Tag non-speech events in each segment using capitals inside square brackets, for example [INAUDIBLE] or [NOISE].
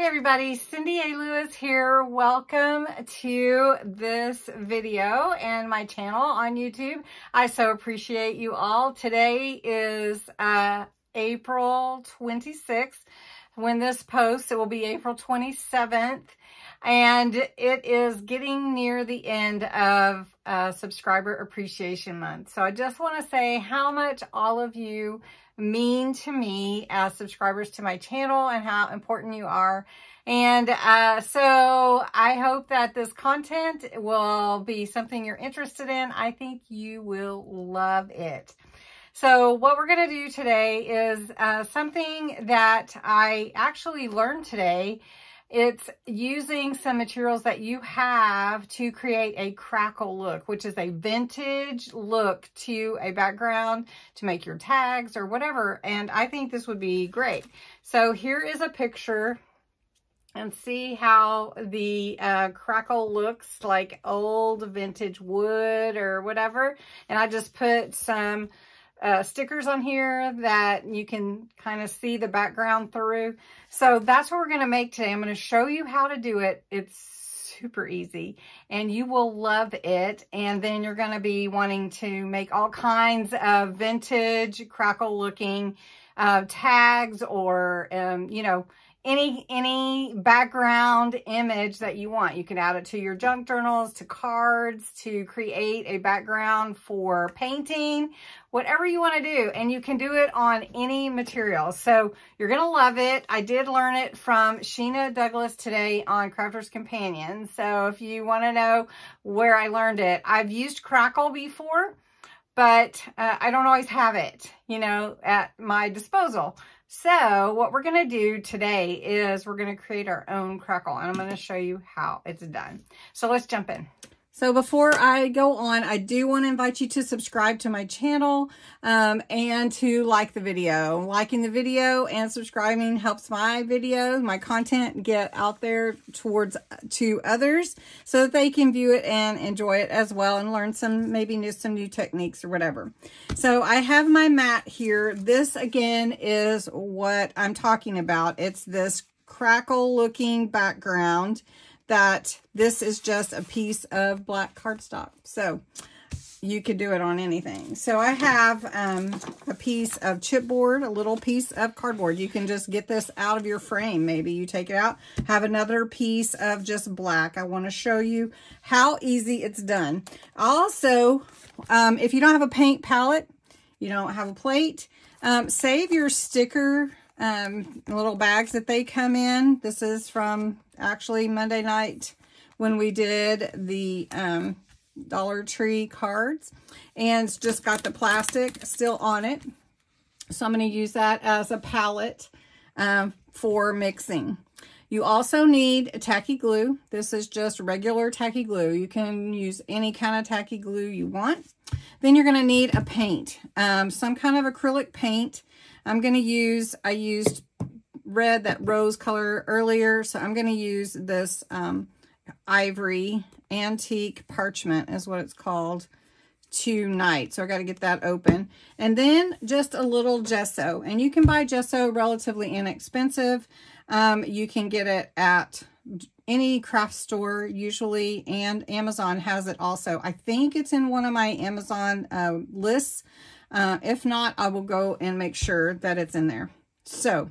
Hey everybody, Cindy A. Lewis here. Welcome to this video and my channel on YouTube. I so appreciate you all. Today is uh, April 26th. When this posts, it will be April 27th. And it is getting near the end of uh, Subscriber Appreciation Month. So I just want to say how much all of you mean to me as subscribers to my channel and how important you are. And uh, so I hope that this content will be something you're interested in. I think you will love it. So what we're going to do today is uh, something that I actually learned today it's using some materials that you have to create a crackle look, which is a vintage look to a background to make your tags or whatever. And I think this would be great. So here is a picture and see how the uh, crackle looks like old vintage wood or whatever. And I just put some uh, stickers on here that you can kind of see the background through. So that's what we're going to make today. I'm going to show you how to do it. It's super easy and you will love it. And then you're going to be wanting to make all kinds of vintage crackle looking uh, tags or, um, you know, any any background image that you want. You can add it to your junk journals, to cards, to create a background for painting, whatever you want to do. And you can do it on any material. So you're going to love it. I did learn it from Sheena Douglass today on Crafter's Companion. So if you want to know where I learned it, I've used Crackle before, but uh, I don't always have it, you know, at my disposal. So what we're going to do today is we're going to create our own crackle and I'm going to show you how it's done. So let's jump in. So before I go on, I do want to invite you to subscribe to my channel um, and to like the video. Liking the video and subscribing helps my videos, my content get out there towards to others so that they can view it and enjoy it as well and learn some maybe new some new techniques or whatever. So I have my mat here. This again is what I'm talking about. It's this crackle looking background that this is just a piece of black cardstock. So you could do it on anything. So I have um, a piece of chipboard, a little piece of cardboard. You can just get this out of your frame. Maybe you take it out. Have another piece of just black. I want to show you how easy it's done. Also, um, if you don't have a paint palette, you don't have a plate, um, save your sticker um, little bags that they come in. This is from actually Monday night when we did the um, Dollar Tree cards. And just got the plastic still on it. So I'm going to use that as a palette um, for mixing. You also need a tacky glue. This is just regular tacky glue. You can use any kind of tacky glue you want. Then you're going to need a paint, um, some kind of acrylic paint. I'm going to use, I used red, that rose color earlier, so I'm going to use this um, ivory antique parchment is what it's called tonight. So I got to get that open. And then just a little gesso. And you can buy gesso relatively inexpensive. Um, you can get it at any craft store usually and Amazon has it also. I think it's in one of my Amazon uh, lists. Uh, if not, I will go and make sure that it's in there. So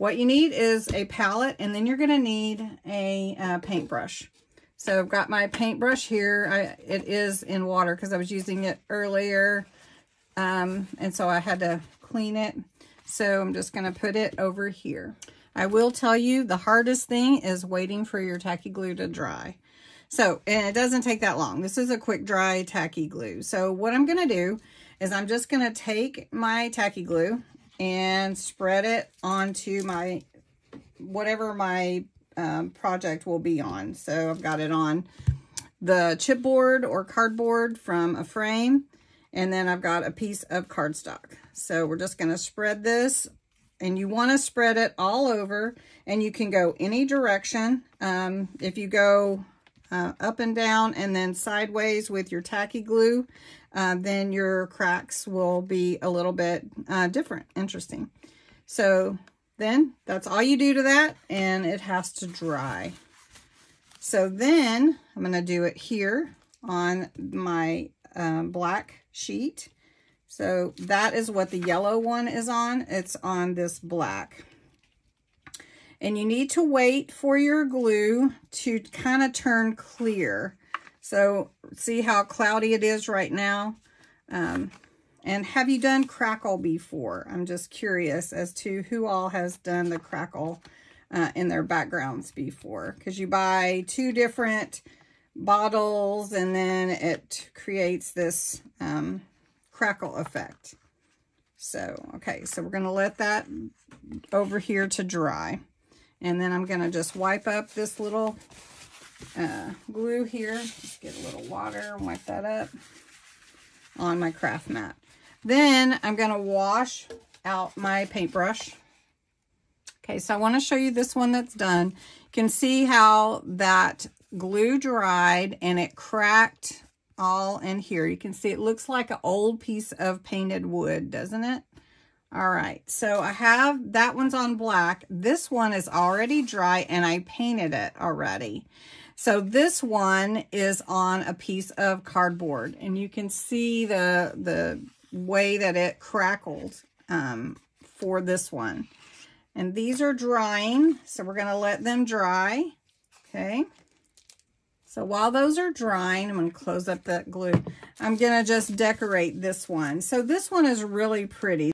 what you need is a palette and then you're going to need a uh, paintbrush. So I've got my paintbrush here. I, it is in water because I was using it earlier. Um, and so I had to clean it. So I'm just going to put it over here. I will tell you the hardest thing is waiting for your tacky glue to dry. So, and it doesn't take that long. This is a quick dry tacky glue. So what I'm going to do is I'm just going to take my tacky glue and spread it onto my, whatever my um, project will be on. So I've got it on the chipboard or cardboard from a frame. And then I've got a piece of cardstock. So we're just going to spread this and you want to spread it all over and you can go any direction. Um, if you go uh, up and down and then sideways with your tacky glue, uh, then your cracks will be a little bit uh, different, interesting. So then that's all you do to that and it has to dry. So then I'm going to do it here on my um, black sheet. So that is what the yellow one is on. It's on this black. And you need to wait for your glue to kind of turn clear. So see how cloudy it is right now? Um, and have you done crackle before? I'm just curious as to who all has done the crackle uh, in their backgrounds before. Because you buy two different bottles and then it creates this um, crackle effect. So, okay, so we're going to let that over here to dry. And then I'm going to just wipe up this little uh, glue here. Just get a little water and wipe that up on my craft mat. Then I'm going to wash out my paintbrush. Okay, so I want to show you this one that's done. You can see how that glue dried and it cracked all in here. You can see it looks like an old piece of painted wood, doesn't it? All right, so I have, that one's on black. This one is already dry and I painted it already. So this one is on a piece of cardboard and you can see the, the way that it crackled um, for this one. And these are drying, so we're going to let them dry. Okay. So while those are drying, I'm going to close up that glue. I'm going to just decorate this one. So this one is really pretty.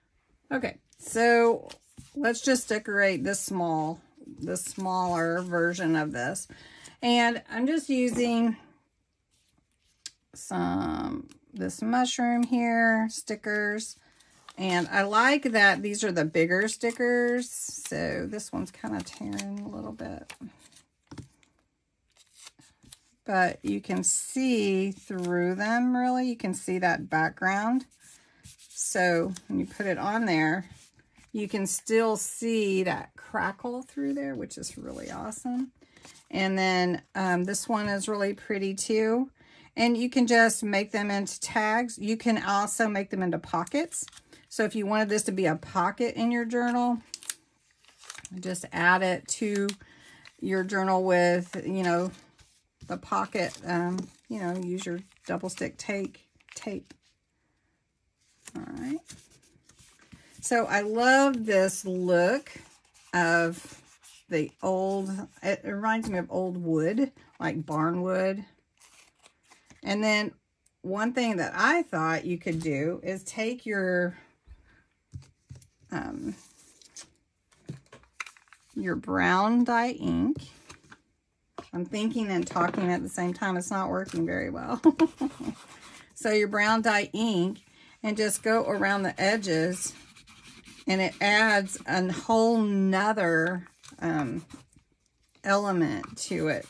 Okay, so let's just decorate this small, the smaller version of this. And I'm just using some this mushroom here, stickers. And I like that these are the bigger stickers. So this one's kind of tearing a little bit. But you can see through them, really. You can see that background. So when you put it on there, you can still see that crackle through there, which is really awesome. And then um, this one is really pretty too. And you can just make them into tags. You can also make them into pockets. So if you wanted this to be a pocket in your journal, just add it to your journal with, you know, the pocket, um, you know, use your double stick tape. tape. All right. So I love this look of the old, it reminds me of old wood, like barn wood. And then one thing that I thought you could do is take your um, your brown dye ink. I'm thinking and talking at the same time. It's not working very well. [LAUGHS] so your brown dye ink and just go around the edges and it adds a whole nother um, element to it.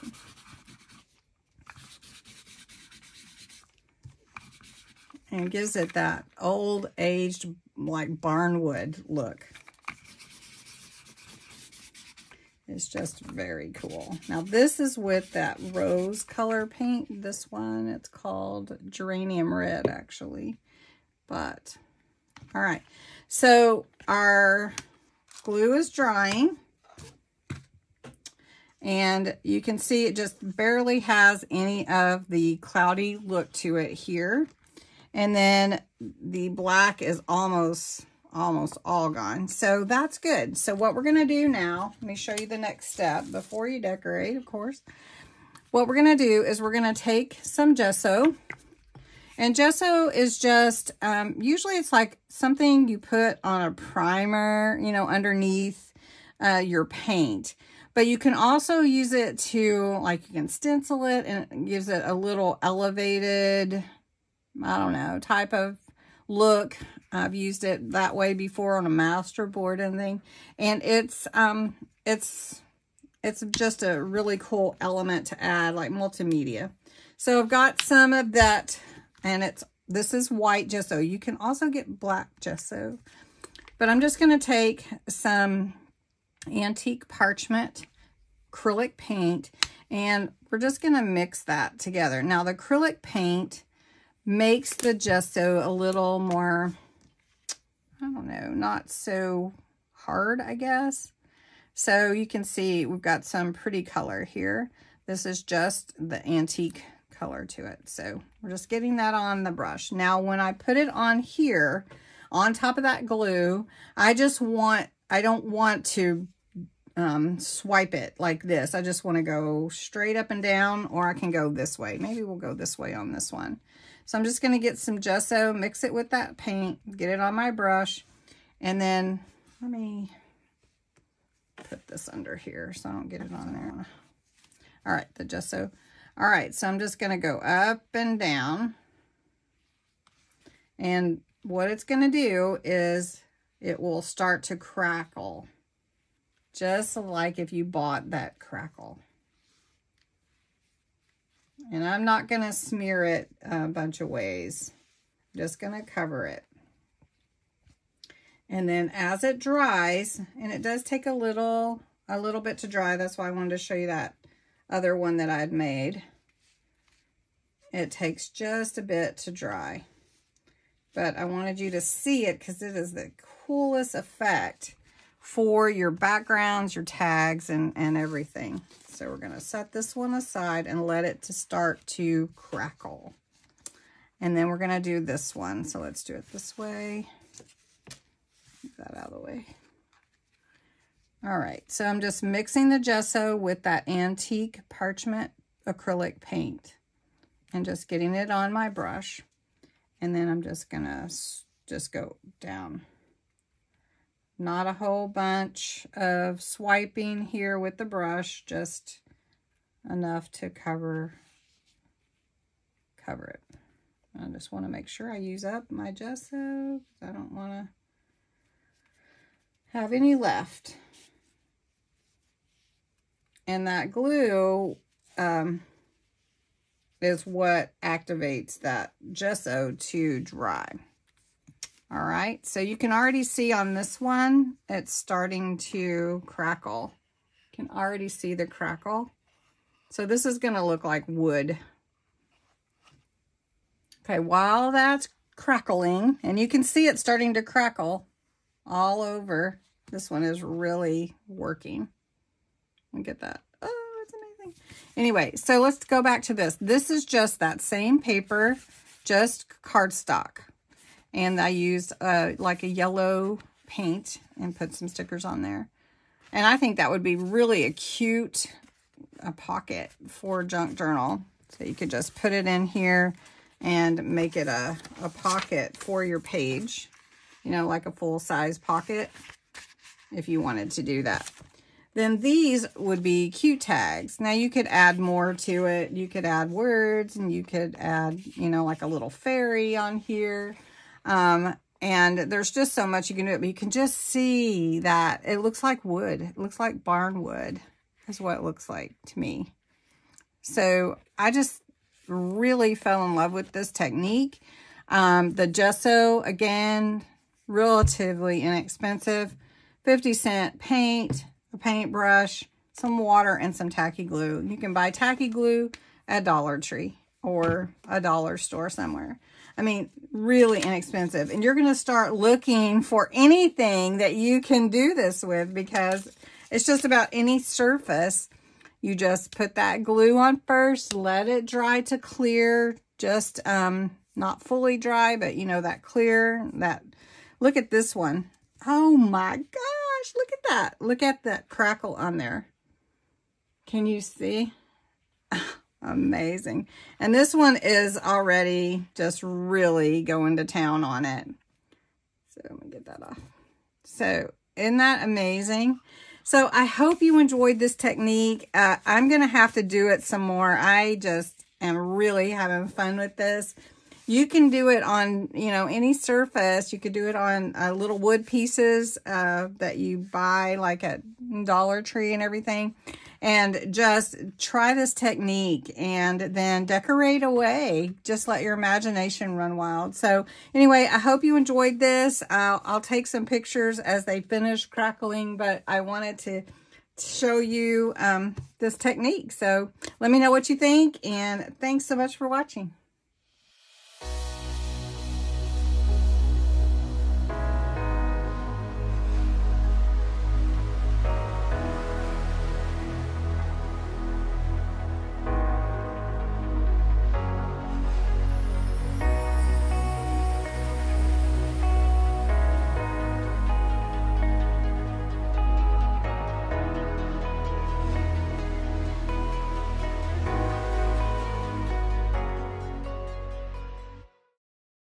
and gives it that old aged like barnwood look. It's just very cool. Now this is with that rose color paint. This one, it's called Geranium Red actually. But, all right. So our glue is drying. And you can see it just barely has any of the cloudy look to it here. And then the black is almost, almost all gone. So that's good. So what we're going to do now, let me show you the next step before you decorate, of course. What we're going to do is we're going to take some gesso. And gesso is just, um, usually it's like something you put on a primer, you know, underneath uh, your paint. But you can also use it to, like you can stencil it and it gives it a little elevated I don't know, type of look. I've used it that way before on a master board and thing. And it's, um, it's, it's just a really cool element to add, like multimedia. So I've got some of that, and it's, this is white gesso. You can also get black gesso. But I'm just going to take some antique parchment acrylic paint, and we're just going to mix that together. Now, the acrylic paint makes the gesso a little more, I don't know, not so hard, I guess. So you can see we've got some pretty color here. This is just the antique color to it. So we're just getting that on the brush. Now, when I put it on here, on top of that glue, I just want, I don't want to um, swipe it like this. I just want to go straight up and down, or I can go this way. Maybe we'll go this way on this one. So I'm just going to get some gesso, mix it with that paint, get it on my brush, and then let me put this under here so I don't get it on there. All right, the gesso. All right, so I'm just going to go up and down. And what it's going to do is it will start to crackle. Just like if you bought that crackle. And I'm not going to smear it a bunch of ways. I'm just going to cover it. And then as it dries, and it does take a little, a little bit to dry. That's why I wanted to show you that other one that I'd made. It takes just a bit to dry. But I wanted you to see it because it is the coolest effect for your backgrounds, your tags, and, and everything. So we're going to set this one aside and let it to start to crackle. And then we're going to do this one. So let's do it this way. Get that out of the way. All right, so I'm just mixing the gesso with that antique parchment acrylic paint and just getting it on my brush. And then I'm just gonna just go down. Not a whole bunch of swiping here with the brush, just enough to cover, cover it. I just want to make sure I use up my gesso. I don't want to have any left. And that glue um, is what activates that gesso to dry. All right, so you can already see on this one, it's starting to crackle. You can already see the crackle. So this is gonna look like wood. Okay, while that's crackling, and you can see it starting to crackle all over, this one is really working. And get that. Oh, it's amazing. Anyway, so let's go back to this. This is just that same paper, just cardstock. And I used uh, like a yellow paint and put some stickers on there. And I think that would be really a cute a pocket for junk journal. So you could just put it in here and make it a, a pocket for your page. You know, like a full-size pocket if you wanted to do that. Then these would be cute tags. Now you could add more to it. You could add words and you could add, you know, like a little fairy on here. Um, and there's just so much you can do it, but you can just see that it looks like wood. It looks like barn wood is what it looks like to me. So I just really fell in love with this technique. Um, the gesso, again, relatively inexpensive. 50 cent paint, a paintbrush, some water, and some tacky glue. You can buy tacky glue at Dollar Tree or a dollar store somewhere. I mean, really inexpensive. And you're going to start looking for anything that you can do this with because it's just about any surface. You just put that glue on first, let it dry to clear, just um, not fully dry, but you know, that clear, that, look at this one. Oh my gosh, look at that. Look at that crackle on there. Can you see? [LAUGHS] Amazing. And this one is already just really going to town on it. So let me get that off. So isn't that amazing? So I hope you enjoyed this technique. Uh, I'm going to have to do it some more. I just am really having fun with this. You can do it on, you know, any surface. You could do it on uh, little wood pieces uh, that you buy like at Dollar Tree and everything. And just try this technique and then decorate away. Just let your imagination run wild. So anyway, I hope you enjoyed this. I'll, I'll take some pictures as they finish crackling, but I wanted to show you um, this technique. So let me know what you think and thanks so much for watching.